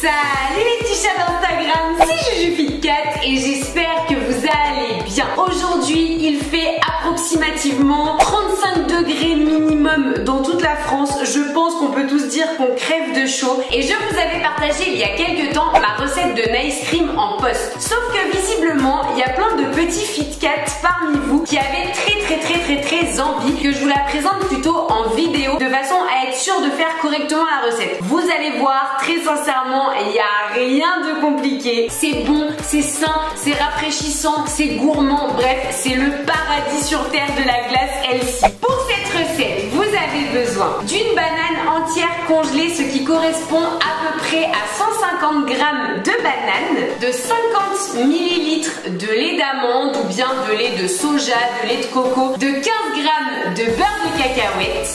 Salut les petits chats d'Instagram, c'est JujuFit4 et j'espère que vous allez bien. Aujourd'hui, il fait approximativement 35 degrés minimum dans toute la France. Je pense qu'on peut tous dire qu'on crève de chaud et je vous avais partagé il y a quelques temps ma recette de nice cream en post. Sauf que visiblement, il y a plein de petits FitCat parmi vous qui avaient très très très très très envie que je vous la présente plutôt en vidéo de façon à sûr de faire correctement la recette. Vous allez voir, très sincèrement, il n'y a rien de compliqué. C'est bon, c'est sain, c'est rafraîchissant, c'est gourmand. Bref, c'est le paradis sur terre de la glace elle-ci. Pour cette recette, vous avez besoin d'une banane entière congelée, ce qui correspond à peu près à 150 g de banane, de 50 ml de lait d'amande ou bien de lait de soja, de lait de coco, de 15 g de beurre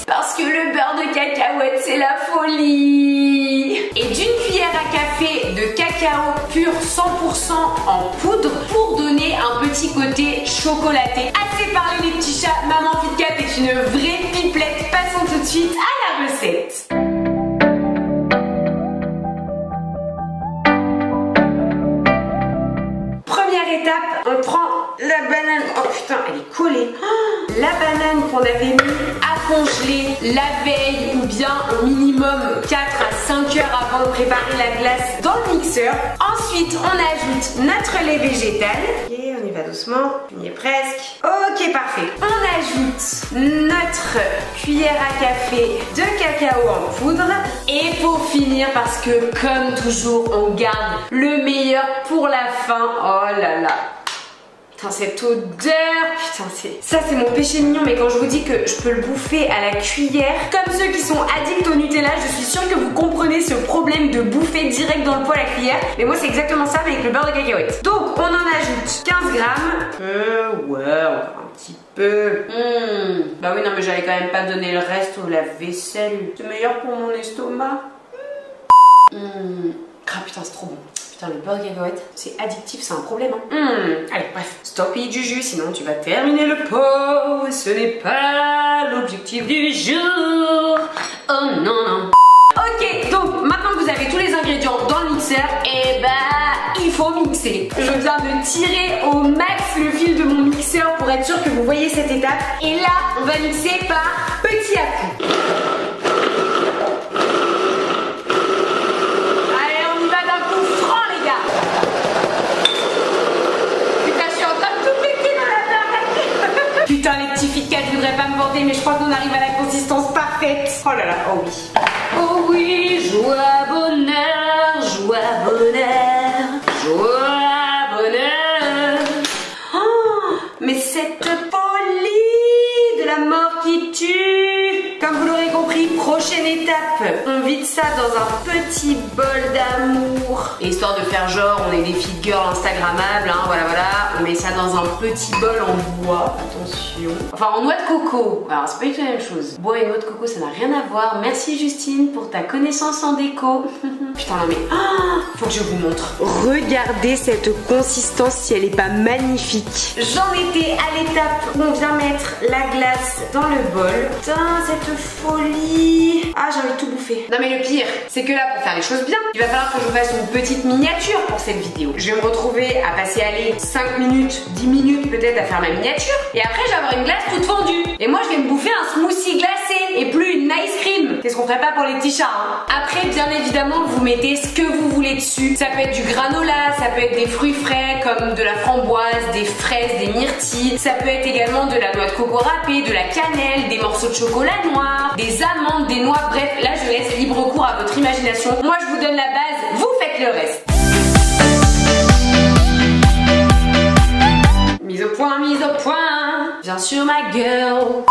Parce que le beurre de cacahuète, c'est la folie. Et d'une cuillère à café de cacao pur 100% en poudre pour donner un petit côté chocolaté. Assez parlé les petits chats, Maman FitCat est une vraie pipelette. Passons tout de suite à la recette. Banane. Oh putain, elle est collée. La banane qu'on avait mis à congeler la veille ou bien au minimum 4 à 5 heures avant de préparer la glace dans le mixeur. Ensuite, on ajoute notre lait végétal. Ok, on y va doucement. On y est presque. Ok, parfait. On ajoute notre cuillère à café de cacao en poudre. Et pour finir, parce que comme toujours, on garde le meilleur pour la fin. Oh là là. Putain, cette odeur, putain, c'est. Ça, c'est mon péché mignon, mais quand je vous dis que je peux le bouffer à la cuillère, comme ceux qui sont addicts au Nutella, je suis sûre que vous comprenez ce problème de bouffer direct dans le pot à la cuillère. Mais moi, c'est exactement ça, mais avec le beurre de cacahuète. Donc, on en ajoute 15 grammes. Euh, ouais, encore un petit peu. Mmh. Bah oui, non, mais j'allais quand même pas donner le reste au lave-vaisselle. C'est meilleur pour mon estomac. Mmh. Ah putain, c'est trop bon. Putain, le beurre cacahuète, c'est addictif, c'est un problème. Hein. Mmh. Allez, bref, stop et Juju, sinon tu vas terminer le pot. Ce n'est pas l'objectif du jour. Oh non, non. Ok, donc maintenant que vous avez tous les ingrédients dans le mixeur, et eh bah il faut mixer. Je viens de tirer au max le fil de mon mixeur pour être sûr que vous voyez cette étape. Et là, on va mixer par petit à petit. Putain, les petits FitCat, je voudrais pas me vanter, mais je crois qu'on arrive à la consistance parfaite. Oh là là, oh oui. Oh oui, joie, bonheur, joie, bonheur, joie, bonheur. Oh, mais cette folie de la mort qui tue. Comme vous l'aurez compris, prochaine étape, on vide ça dans un petit bol d'amour. Histoire de faire genre, on est des fit girls instagrammables, hein, voilà, voilà. On met ça dans un petit bol en bois, attention. Enfin, en noix de coco. Alors, c'est pas du tout la même chose. Bois et noix de coco, ça n'a rien à voir. Merci Justine pour ta connaissance en déco. Putain, non mais, ah, faut que je vous montre. Regardez cette consistance si elle est pas magnifique. J'en étais à l'étape où on vient mettre la glace dans le bol. Putain, cette folie. Ah, j'ai envie de tout bouffer. Non mais le pire, c'est que là, pour faire les choses bien, il va falloir que je fasse une petite miniature pour cette vidéo. Je vais me retrouver à passer, aller 5 minutes, 10 minutes peut-être à faire ma miniature. Et après, je vais avoir une glace toute fondue. Et moi, je vais me bouffer un smoothie glacé et plus une ice cream. Qu'est-ce qu'on pas pour les petits chats hein Après, bien évidemment, vous mettez ce que vous voulez dessus. Ça peut être du granola, ça peut être des fruits frais comme de la framboise, des fraises, des myrtilles. Ça peut être également de la noix de coco râpée, de la cannelle, des morceaux de chocolat noir, des amandes, des noix. Bref, là, je laisse libre cours à votre imagination. Moi, je vous donne la base, vous faites le reste. Mise au point, mise au point. Bien sûr, ma girl.